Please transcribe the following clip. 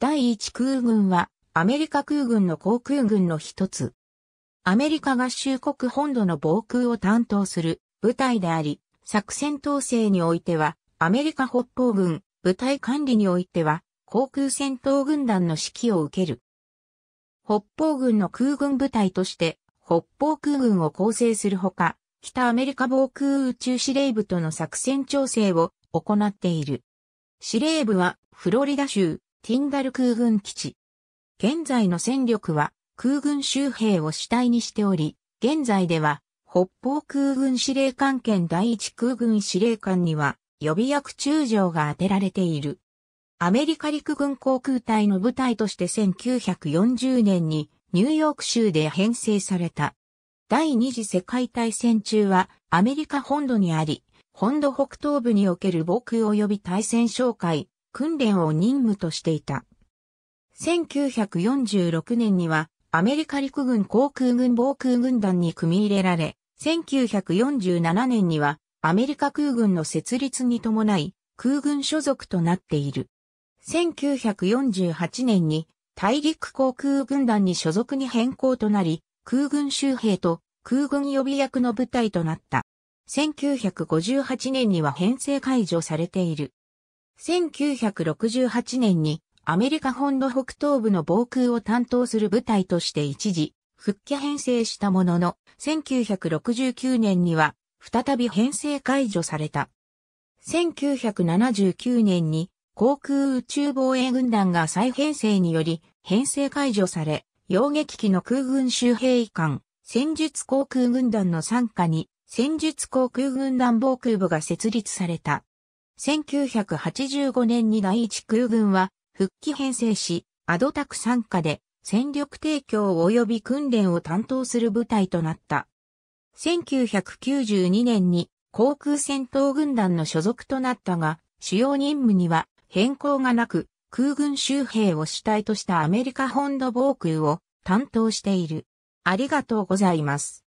第一空軍はアメリカ空軍の航空軍の一つ。アメリカ合衆国本土の防空を担当する部隊であり、作戦統制においてはアメリカ北方軍、部隊管理においては航空戦闘軍団の指揮を受ける。北方軍の空軍部隊として北方空軍を構成するほか、北アメリカ防空宇宙司令部との作戦調整を行っている。司令部はフロリダ州ティンダル空軍基地。現在の戦力は空軍周兵を主体にしており、現在では北方空軍司令官兼第一空軍司令官には予備役中将が当てられている。アメリカ陸軍航空隊の部隊として1940年にニューヨーク州で編成された。第二次世界大戦中はアメリカ本土にあり、本土北東部における防空及び対戦哨戒、訓練を任務としていた。1946年にはアメリカ陸軍航空軍防空軍団に組み入れられ、1947年にはアメリカ空軍の設立に伴い空軍所属となっている。1948年に大陸航空軍団に所属に変更となり、空軍周兵と空軍予備役の部隊となった。1958年には編成解除されている。1968年にアメリカ本土北東部の防空を担当する部隊として一時復帰編成したものの、1969年には再び編成解除された。1979年に航空宇宙防衛軍団が再編成により編成解除され、洋撃機の空軍周兵艦、戦術航空軍団の参加に、戦術航空軍団防空部が設立された。1985年に第一空軍は復帰編成し、アドタク参加で戦力提供及び訓練を担当する部隊となった。1992年に航空戦闘軍団の所属となったが、主要任務には変更がなく、空軍周兵を主体としたアメリカ本土防空を担当している。ありがとうございます。